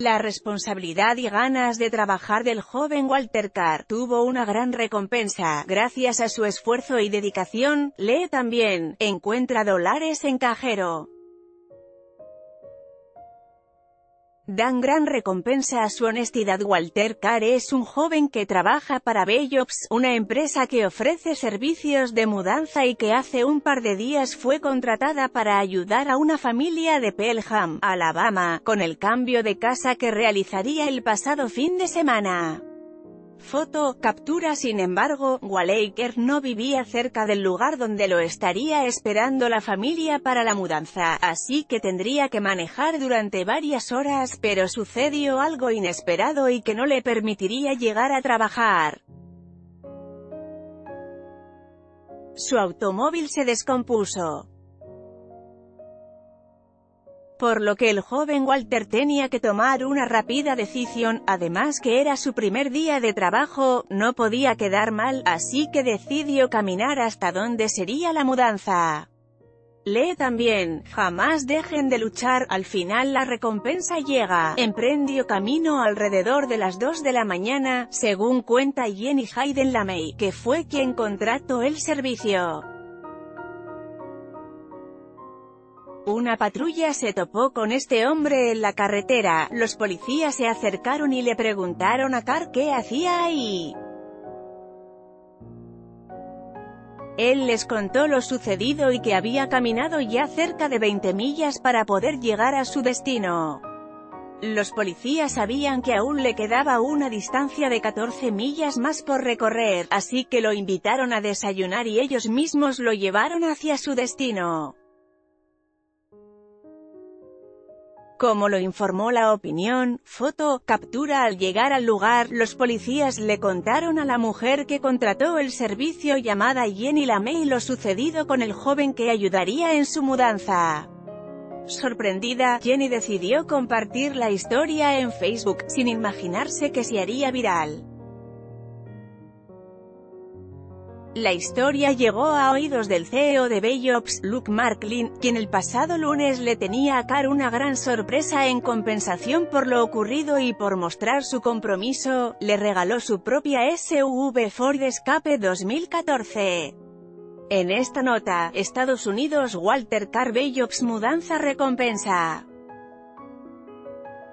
La responsabilidad y ganas de trabajar del joven Walter Carr tuvo una gran recompensa, gracias a su esfuerzo y dedicación, lee también, encuentra dólares en cajero. Dan gran recompensa a su honestidad Walter Carr es un joven que trabaja para Bellops, una empresa que ofrece servicios de mudanza y que hace un par de días fue contratada para ayudar a una familia de Pelham, Alabama, con el cambio de casa que realizaría el pasado fin de semana. Foto, captura Sin embargo, Wallaker no vivía cerca del lugar donde lo estaría esperando la familia para la mudanza, así que tendría que manejar durante varias horas, pero sucedió algo inesperado y que no le permitiría llegar a trabajar. Su automóvil se descompuso por lo que el joven Walter tenía que tomar una rápida decisión, además que era su primer día de trabajo, no podía quedar mal, así que decidió caminar hasta donde sería la mudanza. Lee también, jamás dejen de luchar, al final la recompensa llega, emprendió camino alrededor de las 2 de la mañana, según cuenta Jenny Hayden Lamey, que fue quien contrató el servicio. Una patrulla se topó con este hombre en la carretera, los policías se acercaron y le preguntaron a Carr qué hacía ahí. Él les contó lo sucedido y que había caminado ya cerca de 20 millas para poder llegar a su destino. Los policías sabían que aún le quedaba una distancia de 14 millas más por recorrer, así que lo invitaron a desayunar y ellos mismos lo llevaron hacia su destino. Como lo informó la opinión, foto, captura al llegar al lugar, los policías le contaron a la mujer que contrató el servicio llamada Jenny Lamey lo sucedido con el joven que ayudaría en su mudanza. Sorprendida, Jenny decidió compartir la historia en Facebook, sin imaginarse que se haría viral. La historia llegó a oídos del CEO de Bellops, Luke Marklin, quien el pasado lunes le tenía a Carr una gran sorpresa en compensación por lo ocurrido y por mostrar su compromiso, le regaló su propia SUV Ford Escape 2014. En esta nota, Estados Unidos Walter Carr Bellops Mudanza Recompensa